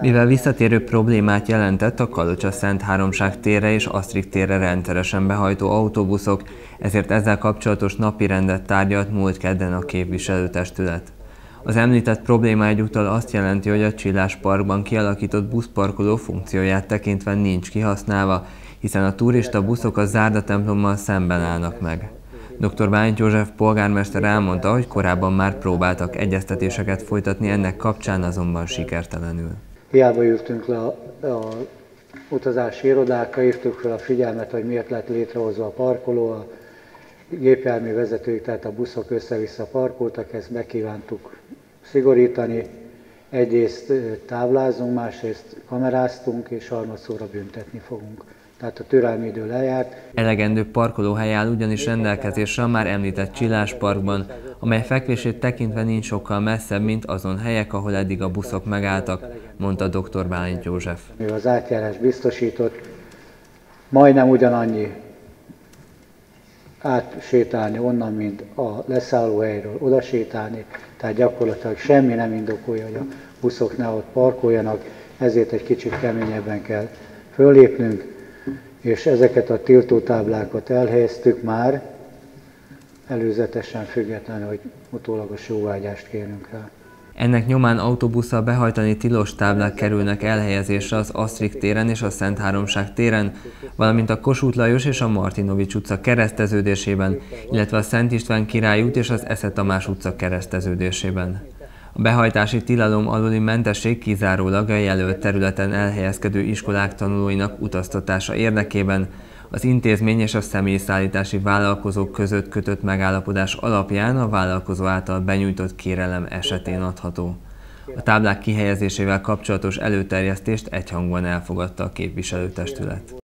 Mivel visszatérő problémát jelentett a Kalocsa Szent Háromság térre és Asztrik térre rendszeresen behajtó autóbuszok, ezért ezzel kapcsolatos napi rendet tárgyalt múlt kedden a képviselőtestület. Az említett probléma egyúttal azt jelenti, hogy a Csillás Parkban kialakított buszparkoló funkcióját tekintve nincs kihasználva, hiszen a turista buszok a Zárda templommal szemben állnak meg. Dr. Bányt József polgármester elmondta, hogy korábban már próbáltak egyeztetéseket folytatni ennek kapcsán, azonban sikertelenül. Hiába ültünk le a, a utazási irodákra, írtuk fel a figyelmet, hogy miért lett létrehozva a parkoló, a gépjármű vezetők, tehát a buszok össze-vissza parkoltak, ezt bekívántuk szigorítani. Egyrészt táblázunk, másrészt kameráztunk, és harmadszóra büntetni fogunk tehát a türelmi idő lejárt. Elegendő parkolóhely áll ugyanis rendelkezésre a már említett Csillás Parkban, amely fekvését tekintve nincs sokkal messzebb, mint azon helyek, ahol eddig a buszok megálltak, mondta dr. Bálint József. Az átjárás biztosított, majdnem ugyanannyi átsétálni onnan, mint a leszállóhelyről oda sétálni, tehát gyakorlatilag semmi nem indokolja, hogy a buszok ne ott parkoljanak, ezért egy kicsit keményebben kell fölépnünk, és ezeket a tiltótáblákat elhelyeztük már, előzetesen függetlenül, hogy utólagos jóvágyást kérünk rá. Ennek nyomán autóbusszal behajtani tilos táblák kerülnek elhelyezésre az Asztrik téren és a Szent Háromság téren, valamint a Kossuth Lajos és a Martinovics utca kereszteződésében, illetve a Szent István Király út és az Esze Tamás utca kereszteződésében. A behajtási tilalom aluli mentesség kizárólag a jelölt területen elhelyezkedő iskolák tanulóinak utaztatása érdekében az intézmény és a személyszállítási vállalkozók között kötött megállapodás alapján a vállalkozó által benyújtott kérelem esetén adható. A táblák kihelyezésével kapcsolatos előterjesztést egyhangban elfogadta a képviselőtestület.